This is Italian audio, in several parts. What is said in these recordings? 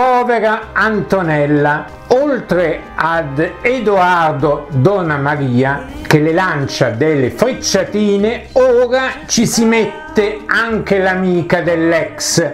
Povera Antonella, oltre ad Edoardo Donna Maria che le lancia delle frecciatine, ora ci si mette anche l'amica dell'ex,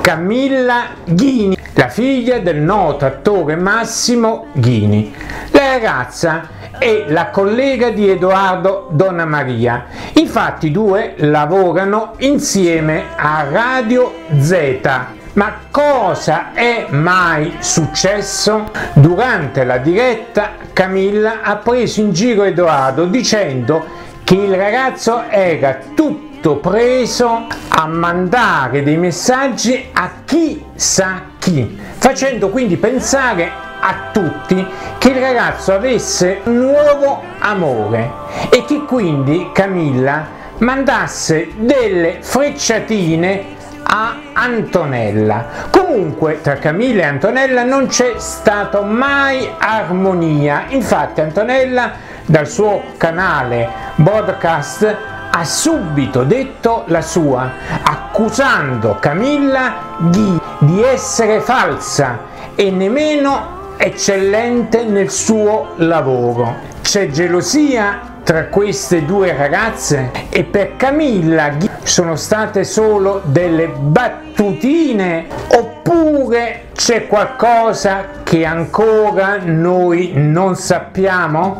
Camilla Ghini, la figlia del noto attore Massimo Ghini. La ragazza è la collega di Edoardo Donna Maria. Infatti i due lavorano insieme a Radio Z ma cosa è mai successo? Durante la diretta Camilla ha preso in giro Edoardo dicendo che il ragazzo era tutto preso a mandare dei messaggi a chi sa chi, facendo quindi pensare a tutti che il ragazzo avesse un nuovo amore e che quindi Camilla mandasse delle frecciatine a Antonella. Comunque tra Camilla e Antonella non c'è stata mai armonia, infatti Antonella dal suo canale podcast ha subito detto la sua, accusando Camilla di, di essere falsa e nemmeno eccellente nel suo lavoro. C'è gelosia tra queste due ragazze e per Camilla sono state solo delle battutine oppure c'è qualcosa che ancora noi non sappiamo?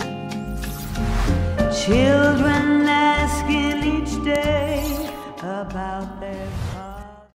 Children asking each day about their